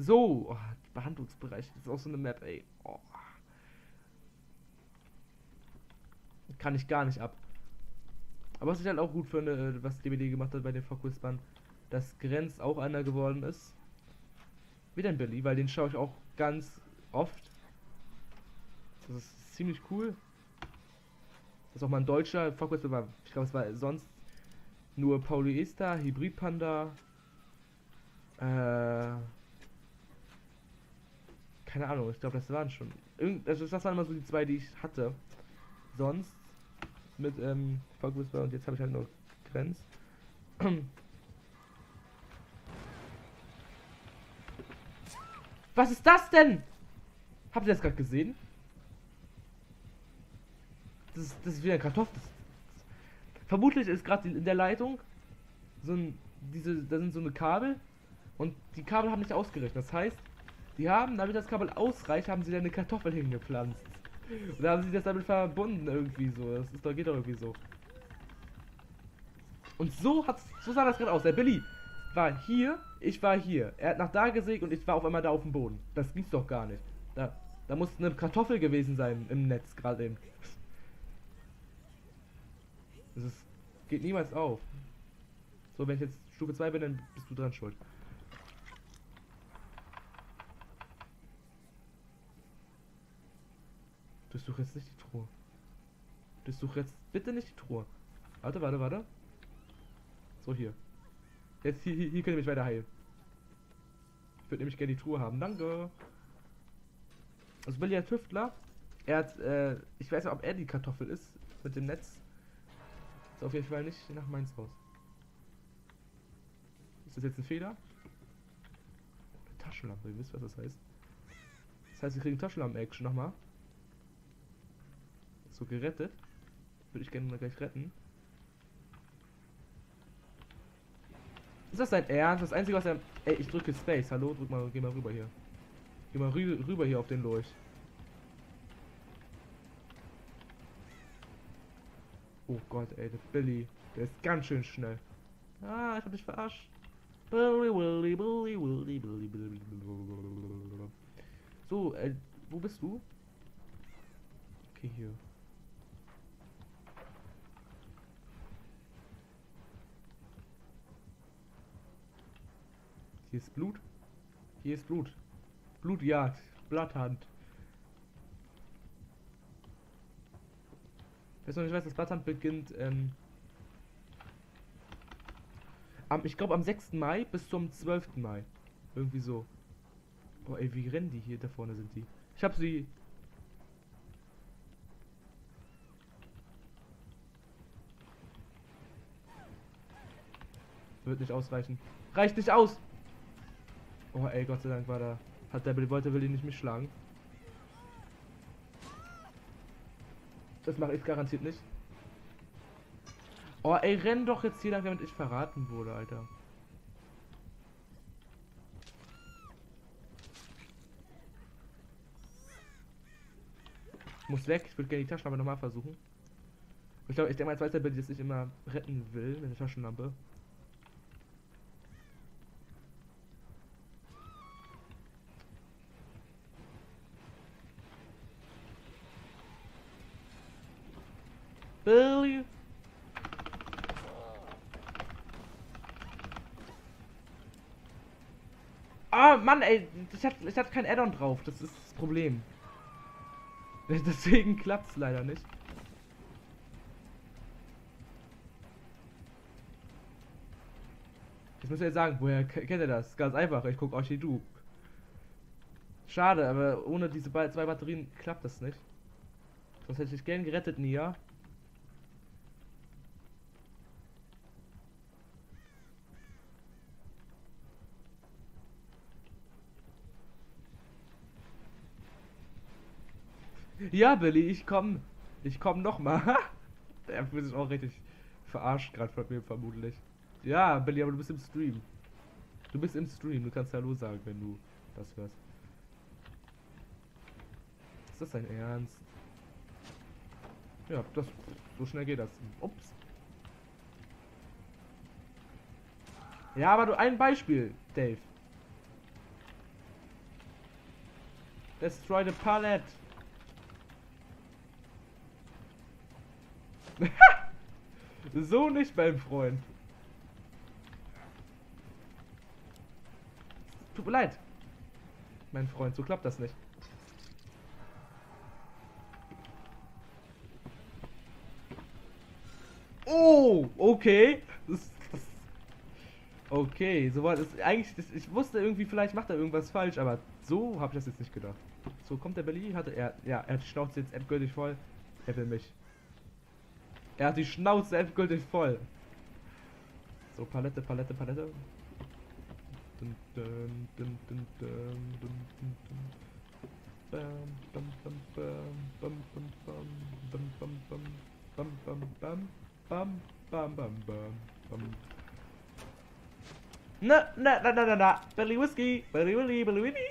So, oh, Behandlungsbereich, das ist auch so eine Map, ey. Oh. Kann ich gar nicht ab. Aber was ich halt auch gut finde, was DBD gemacht hat bei den Fokusbahn, dass Grenz auch einer geworden ist. Wie denn Billy, weil den schaue ich auch ganz oft. Das ist ziemlich cool. Das ist auch mal ein deutscher Fokus war, ich glaube, es war sonst nur Pauli Esta, Hybrid Panda, äh, keine Ahnung, ich glaube, das waren schon. Irgend, also das waren immer so die zwei, die ich hatte. Sonst mit ähm, Fokus und jetzt habe ich halt nur Grenz. Was ist das denn? Habt ihr das gerade gesehen? Das ist, das ist wie eine Kartoffel. Vermutlich ist gerade in der Leitung so ein, diese, da sind so eine Kabel und die Kabel haben nicht ausgerechnet. Das heißt, die haben, damit das Kabel ausreicht, haben sie da eine Kartoffel hingepflanzt. Und da haben sie das damit verbunden irgendwie so. Das ist doch, geht doch irgendwie so. Und so hat's, so sah das gerade aus. Der Billy war hier, ich war hier. Er hat nach da gesägt und ich war auf einmal da auf dem Boden. Das gibt's doch gar nicht. Da, da muss eine Kartoffel gewesen sein im Netz gerade eben. Das ist, geht niemals auf. So, wenn ich jetzt Stufe 2 bin, dann bist du dran schuld. Durchsuche jetzt nicht die Truhe. Durchsuche jetzt bitte nicht die Truhe. Warte, warte, warte. So, hier. Jetzt hier, hier, hier könnt ihr mich weiter heilen. Ich würde nämlich gerne die Truhe haben. Danke. Also William Tüftler. Er hat, äh, ich weiß nicht, ob er die Kartoffel ist mit dem Netz. Ist auf jeden Fall nicht nach Mainz raus. Ist das jetzt ein Fehler? Eine Taschenlampe, ihr wisst, was das heißt. Das heißt, wir kriegen Taschenlampen-Action nochmal. So, gerettet. Würde ich gerne mal gleich retten. Ist das dein Ernst? Das Einzige, was er... Ey, ich drücke Space. Hallo? Drück mal, geh mal rüber hier. Geh mal rü rüber hier auf den Lurch. Oh Gott, ey, der Billy. Der ist ganz schön schnell. Ah, ich hab dich verarscht. So, äh, wo bist du? Okay, hier. Hier ist Blut. Hier ist Blut. Blutjagd. Blatthand. Wer noch nicht weiß, das Blatthand beginnt ähm, am, ich glaube am 6. Mai bis zum 12. Mai. Irgendwie so. Oh ey, wie rennen die hier? Da vorne sind die. Ich habe sie. Wird nicht ausreichen. Reicht nicht aus! Oh ey, Gott sei Dank war da. Hat der wollte will ihn nicht mich schlagen. Das mache ich garantiert nicht. Oh ey, renn doch jetzt hier lang, damit ich verraten wurde, Alter. Muss weg, ich würde gerne die Taschenlampe nochmal versuchen. Ich glaube, ich denke mal, jetzt weiß der Bild, dass ich immer retten will mit der Taschenlampe. Billy. Ah, Mann, ey, ich hatte, ich hatte kein Addon drauf, das ist das Problem. Deswegen klappt es leider nicht. Ich muss ja sagen, woher kennt ihr das? Ganz einfach, ich gucke Archidu. Schade, aber ohne diese zwei Batterien klappt das nicht. Sonst hätte ich gern gerettet, Nia. Ja, Billy, ich komm. Ich komm noch mal. Der fühlt sich auch richtig verarscht gerade von mir vermutlich. Ja, Billy, aber du bist im Stream. Du bist im Stream, du kannst Hallo sagen, wenn du das hörst. Ist das dein Ernst? Ja, das so schnell geht das. Ups. Ja, aber du ein Beispiel, Dave. Destroy the pallet. so nicht, mein Freund. Tut mir leid. Mein Freund, so klappt das nicht. Oh, okay. Das, das, okay, so war das eigentlich. Das, ich wusste irgendwie, vielleicht macht er irgendwas falsch, aber so habe ich das jetzt nicht gedacht. So kommt der Berlin, hatte er, ja, er hat jetzt endgültig voll. Er will mich. Er hat die Schnauze endgültig voll. So, Palette, Palette, Palette. Na, na, na, na, na, na. Billy Whiskey. Billy Willy, Billy Willy.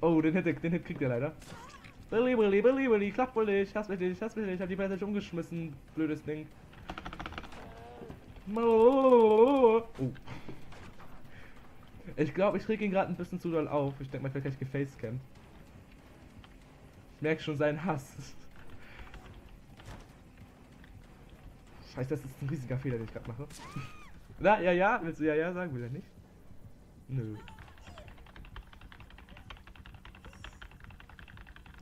oh, den Hit, den Hit kriegt er leider. Billy, Billy, Billy, Billy, klappt wohl nicht, hass mich nicht, hass mich nicht, ich hab die Message umgeschmissen, blödes Ding. Oh. Ich glaube, ich reg ihn gerade ein bisschen zu doll auf. Ich denke mal, vielleicht gefacecampt. Ich merke schon seinen Hass. Scheiße, das ist ein riesiger Fehler, den ich gerade mache. Na, ja, ja, willst du ja, ja sagen? Will er nicht? Nö.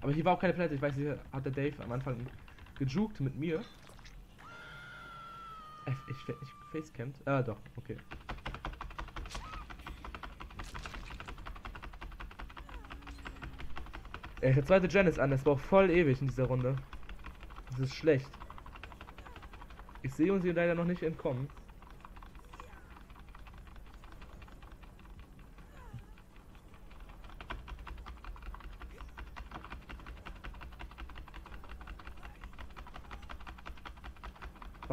Aber hier war auch keine Palette. Ich weiß, hier hat der Dave am Anfang gejukt mit mir. Ich, ich, ich facecampt. Ah, doch, okay. Ey, der zweite Gen ist an. Das braucht voll ewig in dieser Runde. Das ist schlecht. Ich sehe uns hier leider noch nicht entkommen.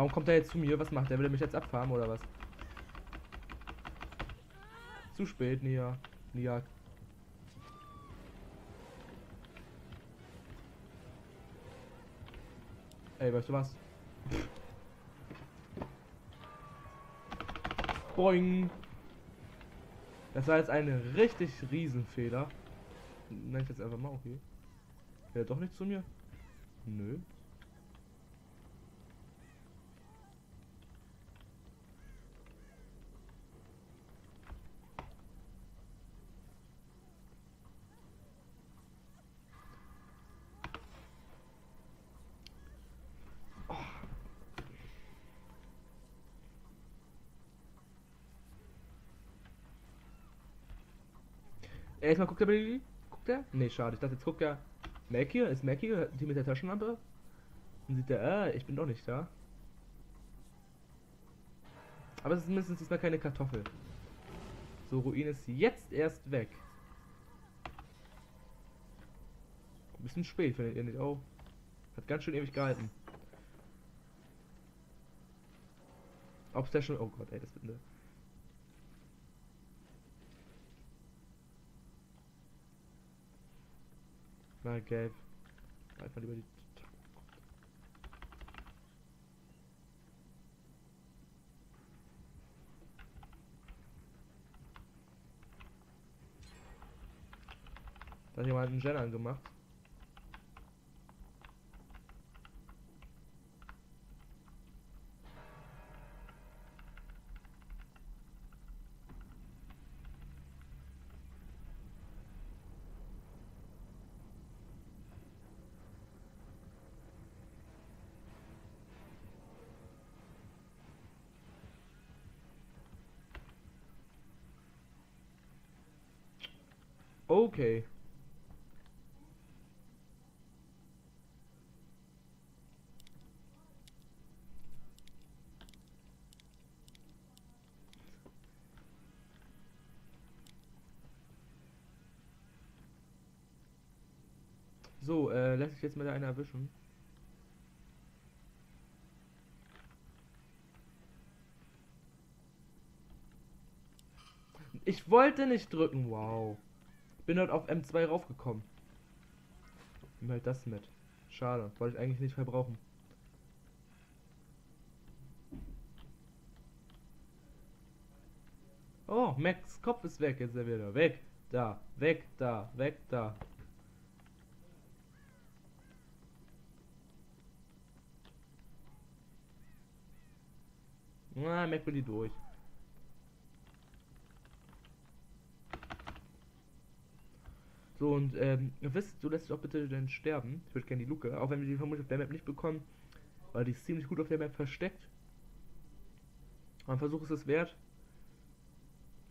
Warum kommt er jetzt zu mir? Was macht er? Will er mich jetzt abfahren oder was? Zu spät, Nia. Nia. Ey, weißt du was? Boing. Das war jetzt ein richtig Riesenfehler. Nenn ich jetzt einfach mal, okay. Wäre doch nicht zu mir? Nö. Erstmal guckt er Baby. Guckt er? Nee, schade. Ich dachte, jetzt guckt er. Mac hier? Ist Mac hier? Die mit der Taschenlampe? Dann sieht er, äh, ich bin doch nicht da. Aber es ist mindestens diesmal keine Kartoffel. So, Ruin ist jetzt erst weg. Bisschen spät, findet ihr nicht? Oh. Hat ganz schön ewig gehalten. Ob. Oh Gott, ey, das wird eine. Na, gelb. Einfach lieber die. Hat Gen angemacht. Okay. So, äh, lässt sich jetzt mal einer erwischen. Ich wollte nicht drücken, wow. Bin dort auf M2 raufgekommen. Nimm halt das mit. Schade, wollte ich eigentlich nicht verbrauchen. Oh, Max Kopf ist weg, jetzt ist er wieder weg. da, weg da, weg da. Na, merkt man die durch. So, und ähm, ihr wisst, du lässt auch bitte dann sterben. Ich würde gerne die Luke, auch wenn wir die vermutlich auf der Map nicht bekommen, weil die ist ziemlich gut auf der Map versteckt. Aber ein Versuch ist es wert.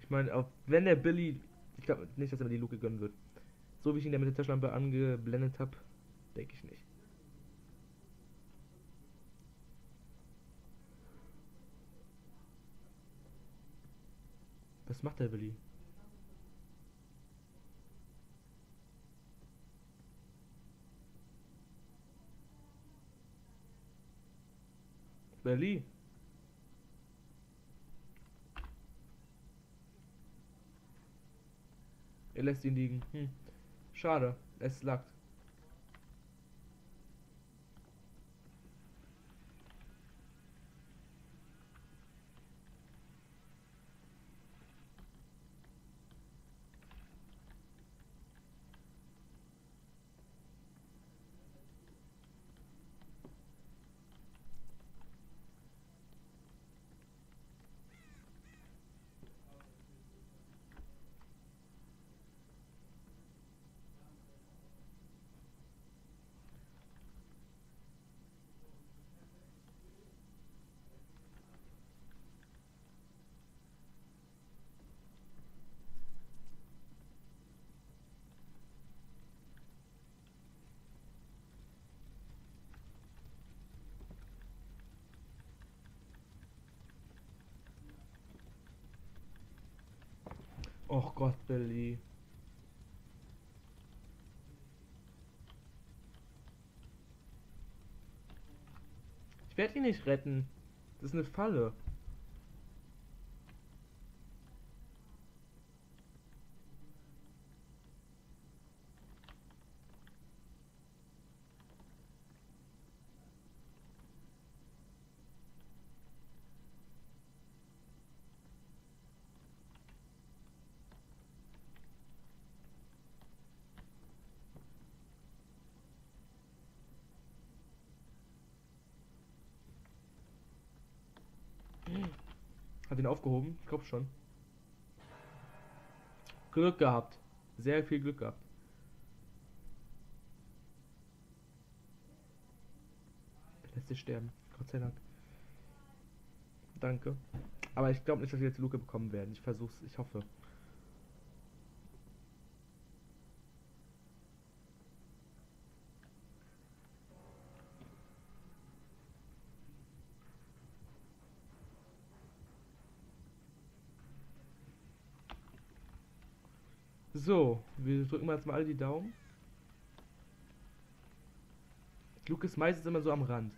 Ich meine, auch wenn der Billy, ich glaube nicht, dass er mir die Luke gönnen wird. So wie ich ihn da mit der Taschenlampe angeblendet habe, denke ich nicht. Was macht der Billy? Belly. Er lässt ihn liegen. Hm. Schade, es lagt. Och Gott, Billy. Ich werde ihn nicht retten. Das ist eine Falle. Hat ihn aufgehoben? Ich glaube schon. Glück gehabt. Sehr viel Glück gehabt. Lässt sich sterben. Gott sei Dank. Danke. Aber ich glaube nicht, dass wir jetzt Luke bekommen werden. Ich versuch's, ich hoffe. So, wir drücken mal jetzt mal alle die Daumen. Luke ist meistens immer so am Rand.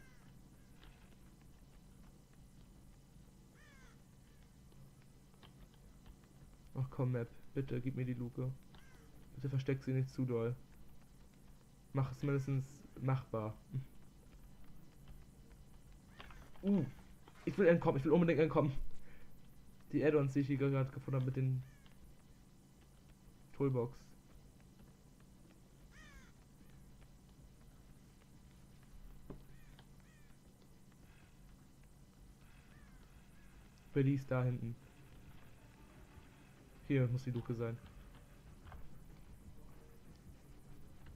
Ach komm, Map, bitte gib mir die Luke. Bitte versteck sie nicht zu doll. Mach es mindestens machbar. Uh, ich will entkommen, ich will unbedingt entkommen. Die Add-ons, die ich hier gerade gefunden habe mit den Billy ist da hinten. Hier muss die Luke sein.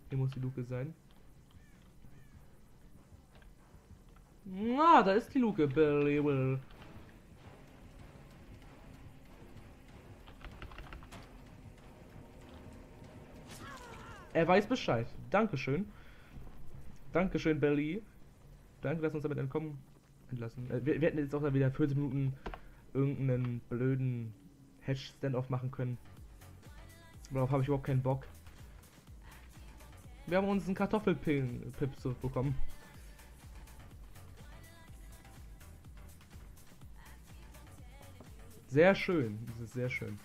Hier muss die Luke sein. Ah, da ist die Luke, Billy Will. Er weiß Bescheid. Dankeschön. Dankeschön, Belly. Danke, dass wir uns damit entkommen entlassen. Äh, wir, wir, hätten jetzt auch wieder 40 Minuten irgendeinen blöden Hedge-Standoff machen können. Darauf habe ich überhaupt keinen Bock. Wir haben uns einen Kartoffelpip zurückbekommen. Sehr schön. Das ist sehr schön.